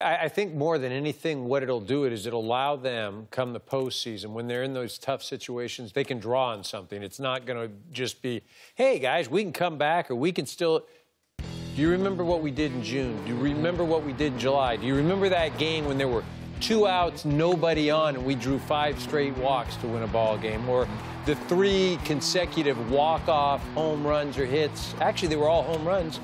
I, think more than anything, what it'll do it is it'll allow them, come the postseason, when they're in those tough situations, they can draw on something. It's not going to just be, hey guys, we can come back, or we can still. Do you remember what we did in June? Do you remember what we did in July? Do you remember that game when there were two outs, nobody on, and we drew five straight walks to win a ball game? Or the three consecutive walk-off home runs or hits? Actually, they were all home runs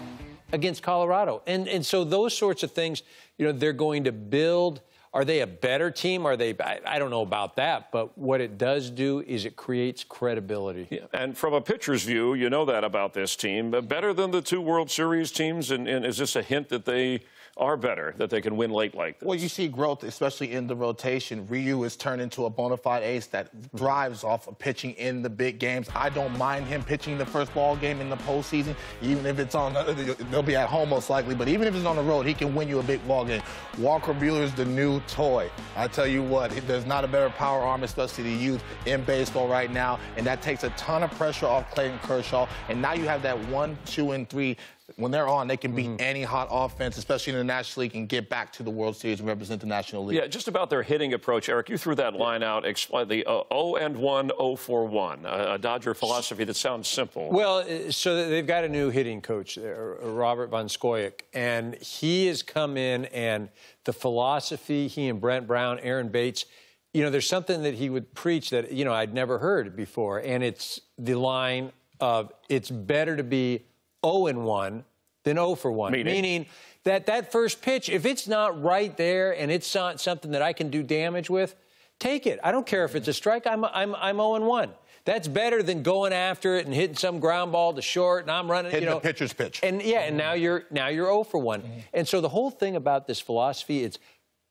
against Colorado. And, and so those sorts of things, you know, they're going to build. Are they a better team? Are they? I, I don't know about that, but what it does do is it creates credibility. Yeah. And from a pitcher's view, you know that about this team. Uh, better than the two World Series teams, and, and is this a hint that they are better, that they can win late like this. Well, you see growth, especially in the rotation. Ryu has turned into a bona fide ace that thrives off of pitching in the big games. I don't mind him pitching the first ball game in the postseason, even if it's on, they'll be at home most likely, but even if it's on the road, he can win you a big ball game. Walker Buehler is the new toy. I tell you what, there's not a better power arm, especially the youth in baseball right now, and that takes a ton of pressure off Clayton Kershaw. And now you have that one, two, and three when they're on, they can beat mm-hmm. any hot offense, especially in the National League, and get back to the World Series and represent the National League. Yeah, just about their hitting approach, Eric. You threw that line out. Explain the uh, 0 and 1, 0 for 1, a Dodger philosophy that sounds simple. Well, uh, so they've got a new hitting coach there, Robert Van Scoyoc, and he has come in and the philosophy, he and Brant Brown, Aaron Bates, you know, there's something that he would preach that, you know, I'd never heard before, and it's the line of it's better to be 0 and 1 than 0 for 1. Meaning? Meaning that that first pitch, if it's not right there and it's not something that I can do damage with, take it. I don't care if it's a strike. I'm I'm I'm 0 and 1. That's better than going after it and hitting some ground ball to short, and I'm running. Hitting you know, the pitcher's pitch. And yeah, and now you're now you're 0 for one. Mm-hmm. And so the whole thing about this philosophy is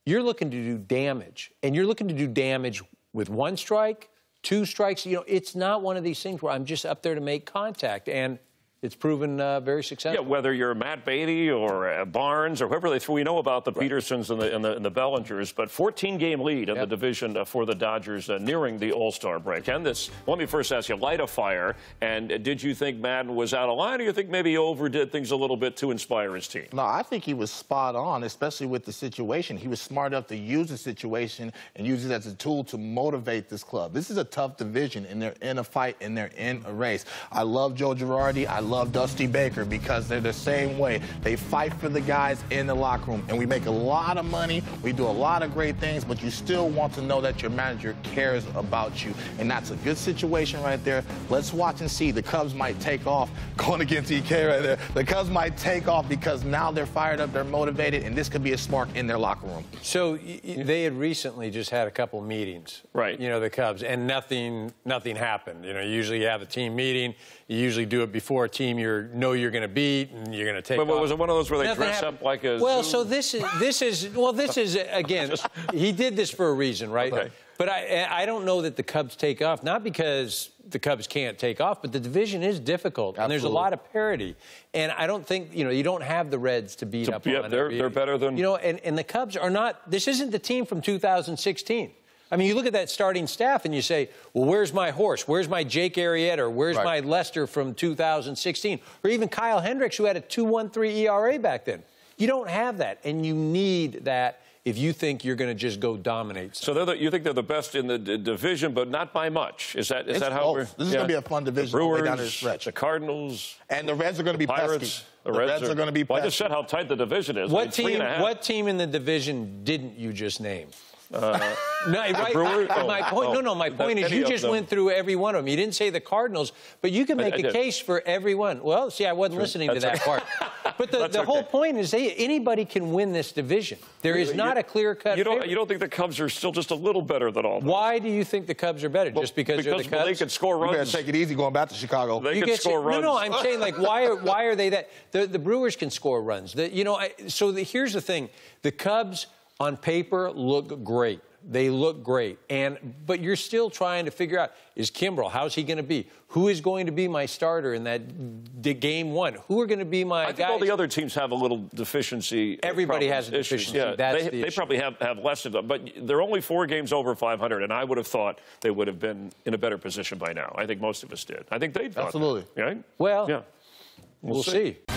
you're looking to do damage, and you're looking to do damage with one strike, two strikes. You know, it's not one of these things where I'm just up there to make contact. And it's proven uh, very successful. Yeah, whether you're Matt Beaty or uh, Barnes or whoever they throw, we know about the right. Pedersons and the, and the, and the Bellingers, but 14 game lead in yep. the division uh, for the Dodgers uh, nearing the All Star break. And this, let me first ask you, light a fire. And did you think Maddon was out of line, or you think maybe he overdid things a little bit to inspire his team? No, I think he was spot on, especially with the situation. He was smart enough to use the situation and use it as a tool to motivate this club. This is a tough division, and they're in a fight and they're in a race. I love Joe Girardi. I love Dusty Baker because they're the same way. They fight for the guys in the locker room, and we make a lot of money. We do a lot of great things, but you still want to know that your manager cares about you, and that's a good situation right there. Let's watch and see. The Cubs might take off going against EK right there. The Cubs might take off because now they're fired up, they're motivated, and this could be a spark in their locker room. So they had recently just had a couple meetings, right? You know, the Cubs, and nothing, nothing happened. You know, usually you have a team meeting. You usually do it before a team you're know you're going to beat and you're going to take. But, but was it one of those where they Nothing dress happened. up like a? Well, so this is this is well, this is again. he did this for a reason, right? Okay. But I I don't know that the Cubs take off, not because the Cubs can't take off, but the division is difficult, Absolutely. and there's a lot of parity. And I don't think you know you don't have the Reds to beat so, up. Yeah, on they're they're better than you know, and, and the Cubs are not. This isn't the team from 2016. I mean, you look at that starting staff and you say, well, where's my horse? Where's my Jake Arrieta? Or where's right. my Lester from 2016? Or even Kyle Hendricks, who had a 2.13 ERA back then. You don't have that, and you need that if you think you're going to just go dominate. Something. So the, you think they're the best in the d- division, but not by much. Is that is it's that how we're? This is yeah. going to be a fun division. The Brewers, down the, stretch. the Cardinals, and the Reds are going to be Pirates. Pesky. The, the Reds, Reds are, are, going to be. Well, I just said how tight the division is. What team? What team in the division didn't you just name? Uh, no, right. Brewer? I, my point, oh, no, no. My point is, you just went through every one of them. You didn't say the Cardinals, but you can make I, I a did. case for every one. Well, see, I wasn't listening That's to that part. But the, the okay. whole point is, they, anybody can win this division. There is not you, a clear cut. You don't. You don't think the Cubs are still just a little better than all? Those? Why do you think the Cubs are better? Well, just because, because the Cubs? they can score runs. You better take it easy going back to Chicago. They you can score runs. No, no. I'm saying like, why are why are they that? The, the Brewers can score runs. The, you know, I, so the, here's the thing: the Cubs on paper look great. They look great. And but you're still trying to figure out is Kimbrel, how's he going to be? Who is going to be my starter in that d- game one? Who are going to be my I think guys? all the other teams have a little deficiency. Everybody has a deficiency. Yeah, That's they, the they probably have, have less of them. But they're only four games over 500, and I would have thought they would have been in a better position by now. I think most of us did. I think they thought Absolutely. That, right? Well, yeah. We'll, we'll see. see.